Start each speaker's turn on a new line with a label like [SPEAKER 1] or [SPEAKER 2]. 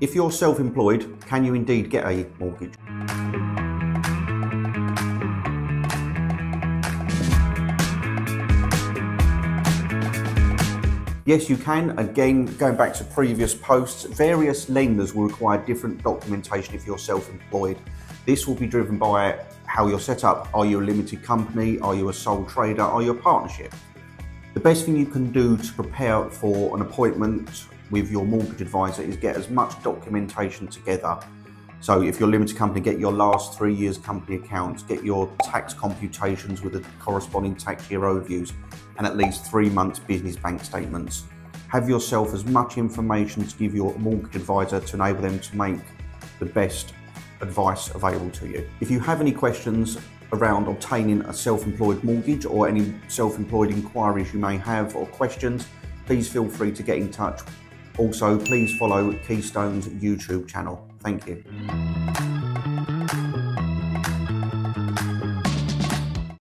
[SPEAKER 1] If you're self-employed, can you indeed get a mortgage? Yes, you can. Again, going back to previous posts, various lenders will require different documentation if you're self-employed. This will be driven by how you're set up. Are you a limited company? Are you a sole trader? Are you a partnership? The best thing you can do to prepare for an appointment with your mortgage advisor is get as much documentation together. So if you're a limited company, get your last three years company accounts, get your tax computations with the corresponding tax year overviews, and at least three months business bank statements. Have yourself as much information to give your mortgage advisor to enable them to make the best advice available to you. If you have any questions around obtaining a self-employed mortgage or any self-employed inquiries you may have or questions, please feel free to get in touch. Also, please follow Keystone's YouTube channel. Thank you.